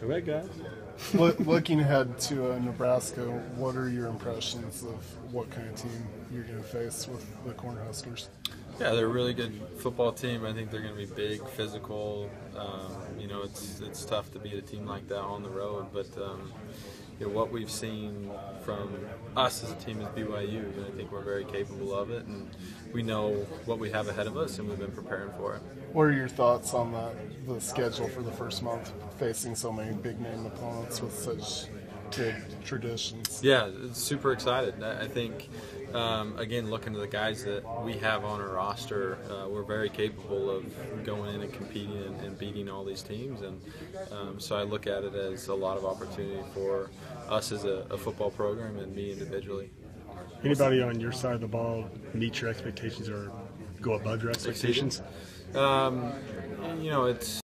Go ahead, guys. Look, looking ahead to uh, Nebraska, what are your impressions of what kind of team you're going to face with the Cornhuskers? Yeah, they're a really good football team. I think they're going to be big, physical. Um, you know, it's it's tough to beat a team like that on the road, but um, you know, what we've seen from us as a team is BYU, and I think we're very capable of it, and we know what we have ahead of us, and we've been preparing for it. What are your thoughts on that, the schedule for the first month, facing so many big name opponents with such traditions? Yeah, super excited. I think, um, again, looking to the guys that we have on our roster, uh, we're very capable of going in and competing and, and beating all these teams. And um, so I look at it as a lot of opportunity for us as a, a football program and me individually. Anybody on your side of the ball meet your expectations or go above your expectations? Um, you know, it's